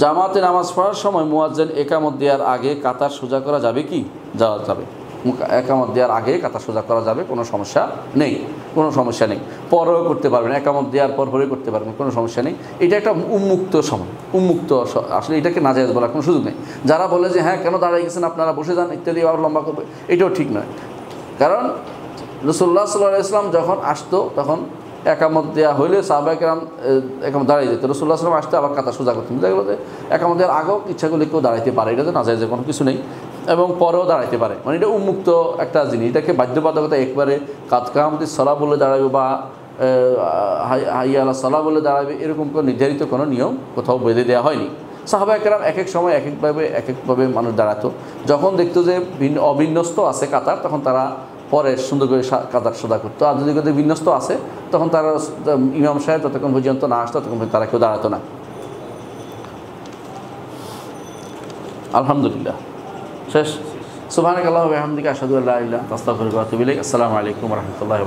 জামাতে নামাজ পড়ার সময় মুয়াজ্জেন একামত দেওয়ার আগে কাতার সোজা করা যাবে কি? যাওয়া যাবে। একামত দেওয়ার আগে কাতার সোজা করা যাবে, কোনো সমস্যা নেই, কোনো সমস্যা নেই। পরেও করতে পারবেন, একামত দেওয়ার পর পরে করতে পারবেন, কোনো সমস্যা নেই। এটা একটা উন্মুক্ত সময়, উন্মুক্ত আসলে এটাকে নাজায়জ বলার কোনো সুযোগ নেই। যারা বলে যে হ্যাঁ কেন দাঁড়িয়ে গেছেন আপনারা, বসে যান, ইত্যাদি আবার লম্বা করবে, এটাও ঠিক নয়। কারণ রসুল্লাহ সাল্লাহ ইসলাম যখন আসতো, তখন একামত দেওয়া হইলে সাহবাকেরাম একামত দাঁড়িয়ে যেত। রসুল্লাহ সাল্লাম আসতে আবার কাতা সোজা করতেন। দেখা গেলো যে একামত দেওয়ার আগেও ইচ্ছা করলে কেউ দাঁড়াইতে পারে। এটাতে না যায় যে কোনো কিছু নেই। এবং পরেও দাঁড়াইতে পারে। মানে এটা উন্মুক্ত একটা জিনিস। এটাকে বাধ্যবাধকতা একবারে কাতকামতি সলা বলে দাঁড়াবে বা হাইয়া আল্লাহ সলা বলে দাঁড়াবে, এরকম কোনো নির্ধারিত কোনো নিয়ম কোথাও বেঁধে দেওয়া হয়নি। সাহাবা একরাম এক এক সময় এক একভাবে এক একভাবে মানুষ দাঁড়াতো। যখন দেখতো যে ভিন্ন অবিন্যস্ত আছে কাতার, তখন তারা পরে সুন্দর করে কাদার সোদা করতো। আর যদি কেউ বিন্যস্ত আছে, তখন তারা ইমাম সাহেব ততক্ষণ পর্যন্ত না আসতো তখন তারা কেউ দাঁড়াতো না। আলহামদুলিল্লাহ। শেষ। সুবাহ আল্লাহ ইলাইক। আসসালামু আলাইকুম রহমতুল্লাহ